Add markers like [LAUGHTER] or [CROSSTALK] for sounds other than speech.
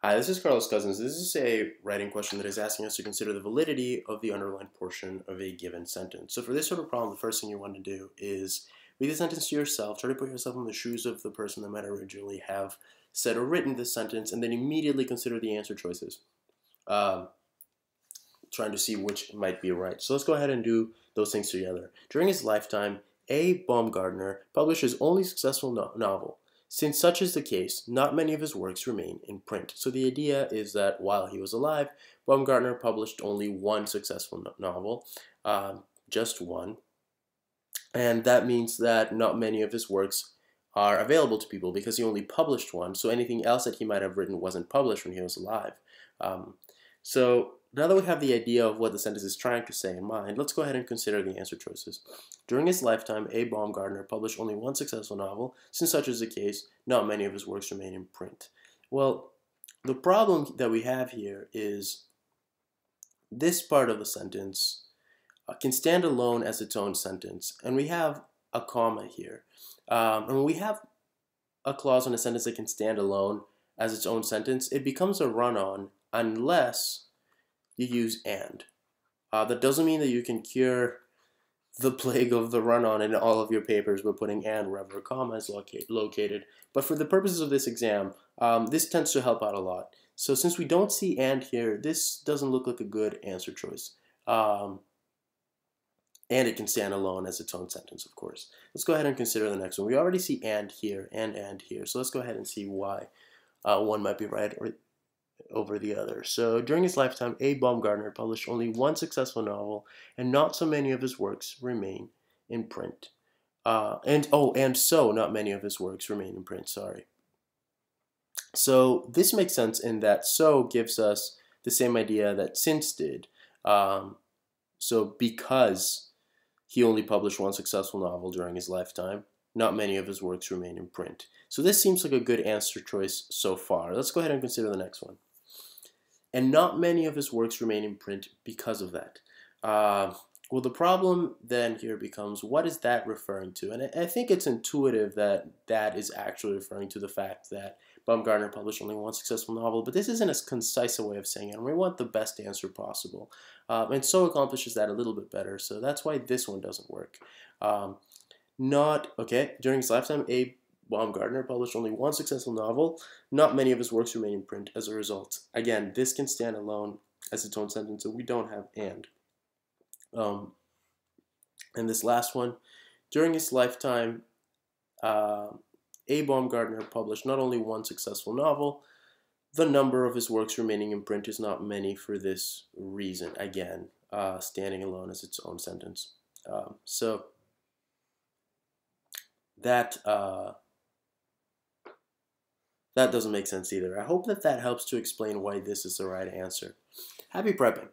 Hi, this is Carlos Cousins. This is a writing question that is asking us to consider the validity of the underlined portion of a given sentence. So for this sort of problem, the first thing you want to do is read the sentence to yourself, try to put yourself in the shoes of the person that might originally have said or written this sentence, and then immediately consider the answer choices, um, trying to see which might be right. So let's go ahead and do those things together. During his lifetime, A. Baumgartner published his only successful no novel, since such is the case, not many of his works remain in print. So the idea is that while he was alive, Baumgartner published only one successful no novel, um, just one. And that means that not many of his works are available to people because he only published one. So anything else that he might have written wasn't published when he was alive. Um, so now that we have the idea of what the sentence is trying to say in mind, let's go ahead and consider the answer choices. During his lifetime, A. Baumgartner published only one successful novel. Since such is the case, not many of his works remain in print. Well, the problem that we have here is this part of the sentence uh, can stand alone as its own sentence, and we have a comma here. Um, and when we have a clause in a sentence that can stand alone as its own sentence, it becomes a run-on unless you use and. Uh, that doesn't mean that you can cure the [LAUGHS] plague of the run-on in all of your papers by putting and wherever a comma is located. But for the purposes of this exam, um, this tends to help out a lot. So since we don't see and here, this doesn't look like a good answer choice. Um, and it can stand alone as its own sentence, of course. Let's go ahead and consider the next one. We already see and here and and here. So let's go ahead and see why uh, one might be right or over the other. So during his lifetime, A. Baumgartner published only one successful novel, and not so many of his works remain in print. Uh, and oh, and so not many of his works remain in print. Sorry. So this makes sense in that so gives us the same idea that since did. Um, so because he only published one successful novel during his lifetime, not many of his works remain in print. So this seems like a good answer choice so far. Let's go ahead and consider the next one and not many of his works remain in print because of that. Uh, well, the problem then here becomes what is that referring to? And I, I think it's intuitive that that is actually referring to the fact that Baumgartner published only one successful novel, but this isn't as concise a way of saying it, and we want the best answer possible. Um, and so accomplishes that a little bit better, so that's why this one doesn't work. Um, not, okay, during his lifetime, Abe Baumgartner published only one successful novel. Not many of his works remain in print as a result. Again, this can stand alone as its own sentence, so we don't have and. Um, and this last one, during his lifetime, uh, A. Baumgartner published not only one successful novel, the number of his works remaining in print is not many for this reason. Again, uh, standing alone as its own sentence. Um, so that uh, that doesn't make sense either. I hope that that helps to explain why this is the right answer. Happy prepping!